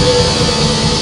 Jesus